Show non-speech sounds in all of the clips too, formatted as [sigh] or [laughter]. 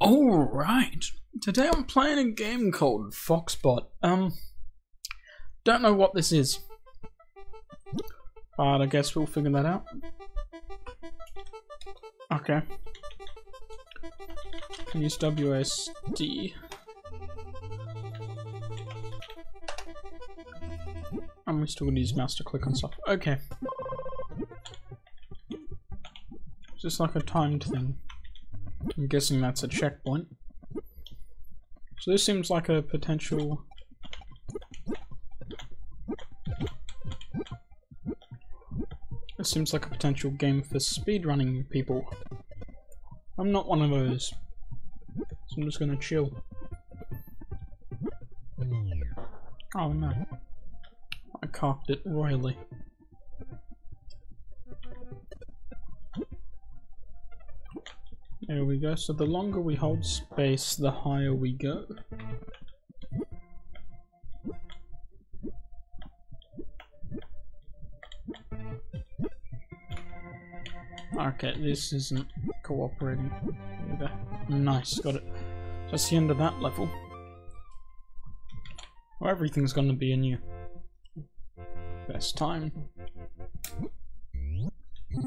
Alright, today I'm playing a game called Foxbot. Um, don't know what this is. But I guess we'll figure that out. Okay. Use WASD. And we still gonna use mouse to click on stuff. Okay. This like a timed thing? I'm guessing that's a checkpoint. So this seems like a potential... This seems like a potential game for speedrunning people. I'm not one of those. So I'm just gonna chill. Oh no. I cocked it royally. There we go. So the longer we hold space, the higher we go. Okay, this isn't cooperating either. Nice, got it. That's the end of that level. Well, everything's gonna be a new. Best time.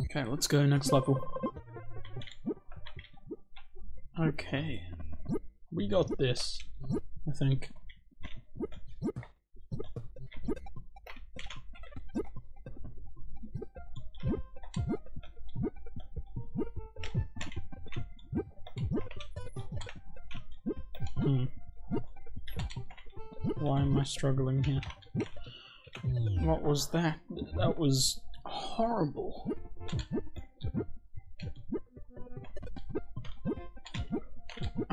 Okay, let's go next level. Okay. We got this, I think. Hmm. Why am I struggling here? What was that? That was horrible.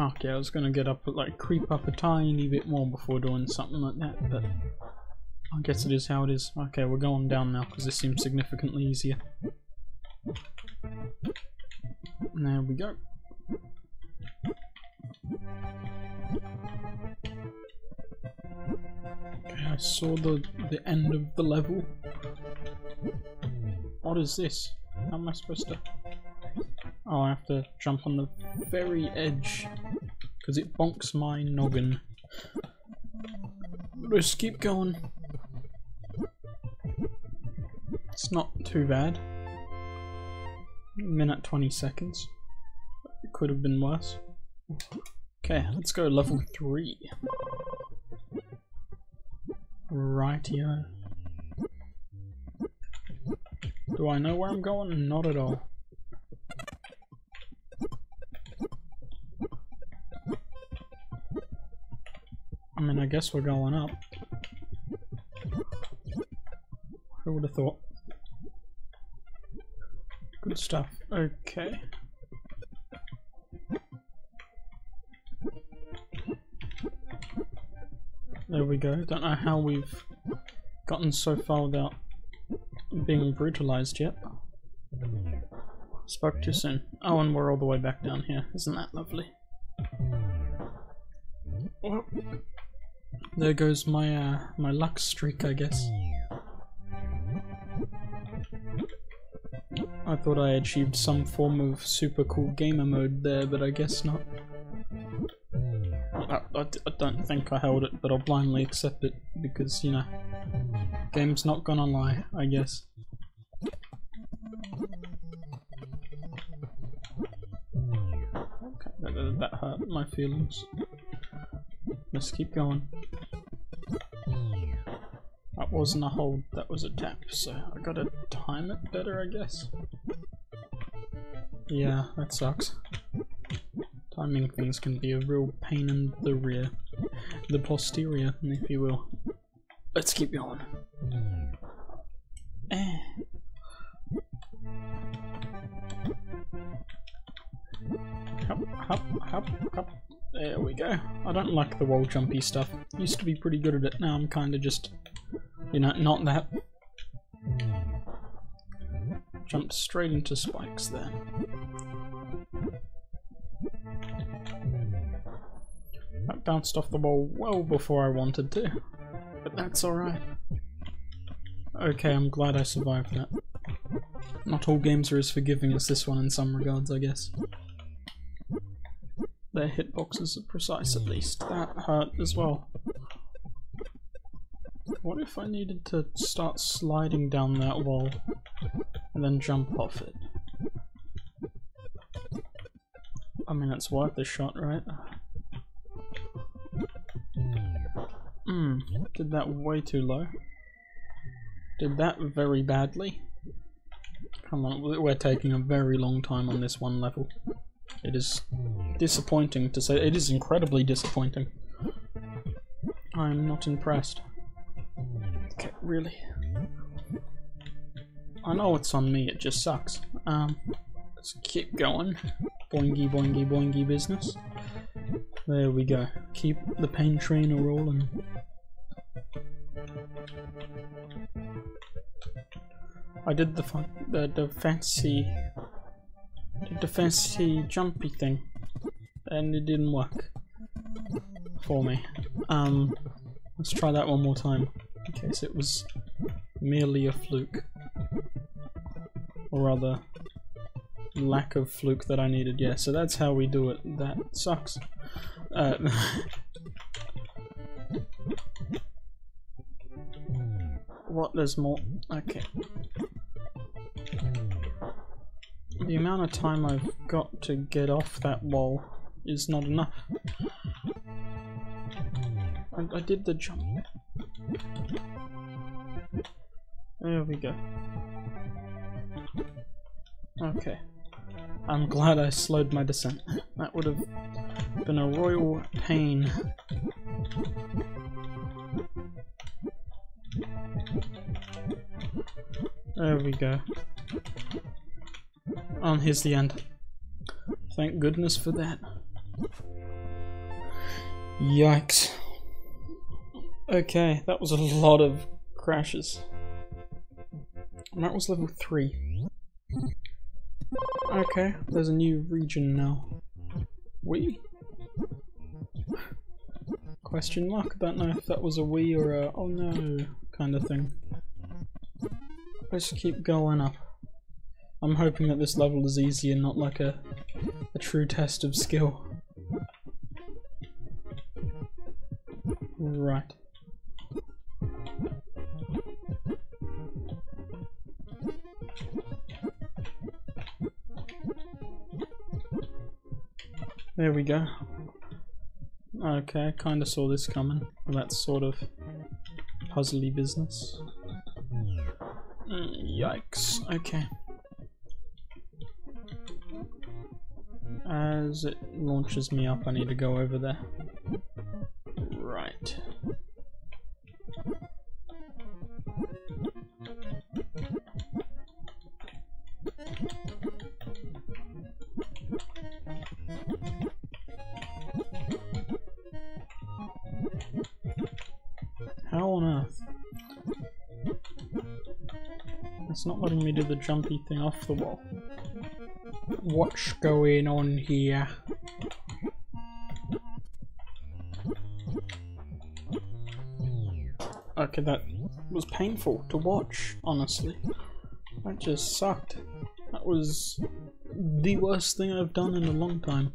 Okay, I was gonna get up, like, creep up a tiny bit more before doing something like that, but I guess it is how it is. Okay, we're going down now because this seems significantly easier. There we go. Okay, I saw the the end of the level. What is this? How am I supposed to? Oh, I have to jump on the very edge because it bonks my noggin. Just keep going. It's not too bad. Minute 20 seconds. It could have been worse. Okay, let's go level 3. Rightio. Do I know where I'm going? Not at all. I mean, I guess we're going up. Who would have thought? Good stuff. Okay. There we go. Don't know how we've gotten so far without being brutalized yet. Spoke too soon. Oh, and we're all the way back down here. Isn't that lovely? Well, there goes my uh, my luck streak, I guess. I thought I achieved some form of super cool gamer mode there, but I guess not. I, I, I don't think I held it, but I'll blindly accept it because, you know, game's not gonna lie, I guess. Okay, that, that hurt my feelings. Let's keep going. Wasn't a hold, that was a tap, so I gotta time it better, I guess. Yeah, that sucks. Timing things can be a real pain in the rear. The posterior, if you will. Let's keep going. Eh. Hop, hop, hop, hop. There we go. I don't like the wall jumpy stuff. Used to be pretty good at it, now I'm kinda just, you know, not that. Jumped straight into spikes there. That bounced off the wall well before I wanted to, but that's alright. Okay, I'm glad I survived that. Not all games are as forgiving as this one in some regards, I guess. their hitboxes are precise at least. That hurt as well. What if I needed to start sliding down that wall and then jump off it? I mean, it's worth the shot, right? Hmm, did that way too low. Did that very badly. Come on, we're taking a very long time on this one level. It is disappointing to say. It is incredibly disappointing. I'm not impressed. Okay, really. I know it's on me, it just sucks. Um, let's keep going. Boingy, boingy, boingy business. There we go. Keep the pain train rolling. I did the fun, the the fancy, the fancy jumpy thing, and it didn't work for me. Um, let's try that one more time case it was merely a fluke, or rather, lack of fluke that I needed. Yeah, so that's how we do it. That sucks. Uh, [laughs] what? There's more. Okay. The amount of time I've got to get off that wall is not enough. I, I did the jump. There we go. Okay. I'm glad I slowed my descent. That would have been a royal pain. There we go. And here's the end. Thank goodness for that. Yikes. Okay, that was a lot of crashes. And that was level 3. Okay, there's a new region now. We? Question mark? I don't know if that was a we or a oh no kind of thing. Let's keep going up. I'm hoping that this level is easy and not like a, a true test of skill. Right. There we go. Okay, I kinda saw this coming. That sort of puzzly business. Yikes. Okay. As it launches me up, I need to go over there. It's not letting me do the jumpy thing off the wall. What's going on here? Okay, that was painful to watch, honestly. That just sucked. That was the worst thing I've done in a long time.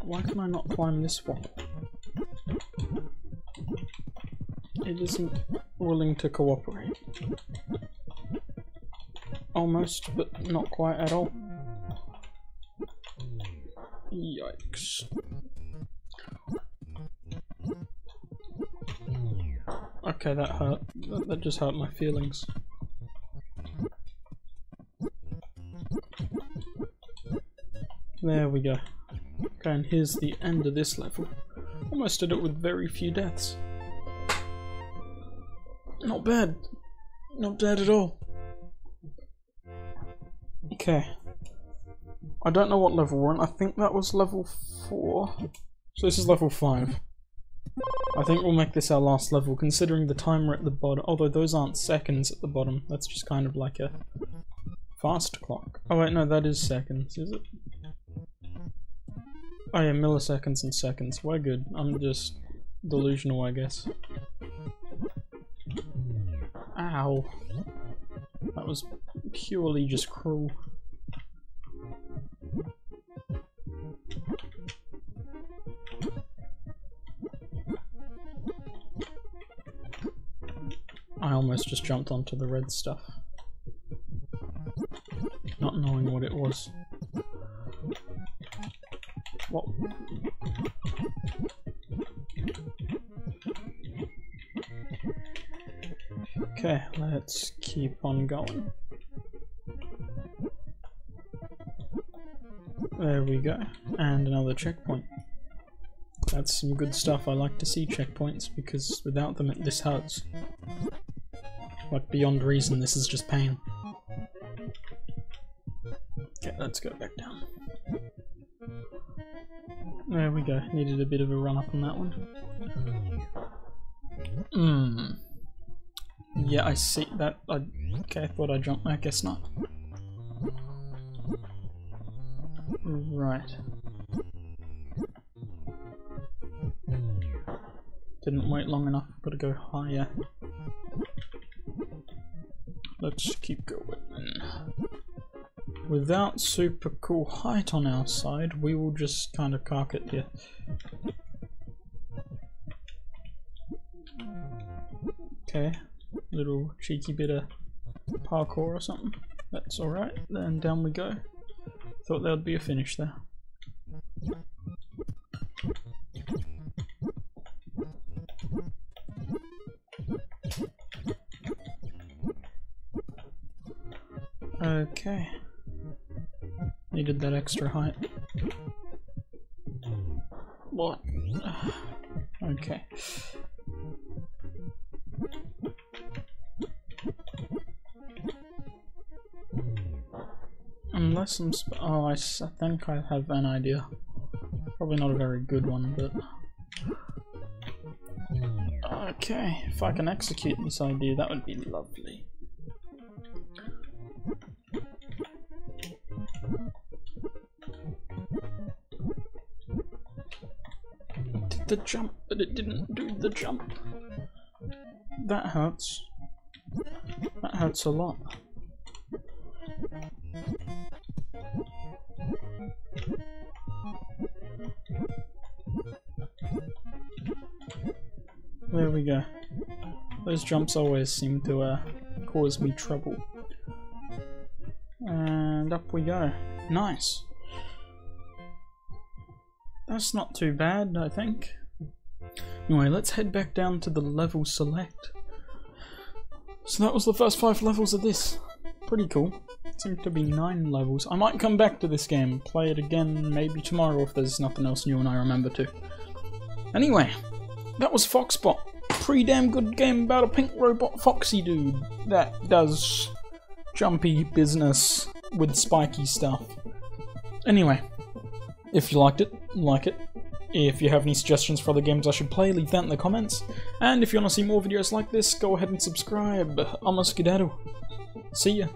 Why can I not climb this wall? It isn't willing to cooperate. Almost, but not quite at all. Yikes. Okay, that hurt. That, that just hurt my feelings. There we go. Okay, and here's the end of this level. Almost did it with very few deaths. Not bad. Not bad at all. Okay. I don't know what level we're on. I think that was level 4. So this is level 5. I think we'll make this our last level, considering the timer at the bottom. Although those aren't seconds at the bottom. That's just kind of like a fast clock. Oh wait, no, that is seconds, is it? Oh yeah, milliseconds and seconds. We're good. I'm just delusional, I guess. Ow. That was purely just cruel. I almost just jumped onto the red stuff. Not knowing what it was. Okay, let's keep on going. There we go. And another checkpoint. That's some good stuff. I like to see checkpoints because without them it, this hurts. Like beyond reason, this is just pain. Okay, let's go back down. There we go. Needed a bit of a run up on that one. Hmm. Yeah, I see that. I, okay, I thought I jumped. I guess not. Right. Didn't wait long enough, gotta go higher. Let's keep going. Without super cool height on our side, we will just kind of cark it here. Okay, little cheeky bit of parkour or something. That's alright, then down we go. Thought there would be a finish there. Okay. Needed that extra height. What? [sighs] okay. Oh, I, I think I have an idea. Probably not a very good one, but... Okay, if I can execute this idea, that would be lovely. Did the jump, but it didn't do the jump. That hurts. That hurts a lot. We go. Those jumps always seem to uh, cause me trouble. And up we go. Nice. That's not too bad, I think. Anyway, let's head back down to the level select. So that was the first five levels of this. Pretty cool. Seems to be nine levels. I might come back to this game, play it again maybe tomorrow if there's nothing else new and I remember to. Anyway, that was Foxbot. Pretty damn good game about a pink robot foxy dude that does jumpy business with spiky stuff. Anyway, if you liked it, like it. If you have any suggestions for other games I should play, leave that in the comments. And if you want to see more videos like this, go ahead and subscribe. I'm a skedaddle. See ya.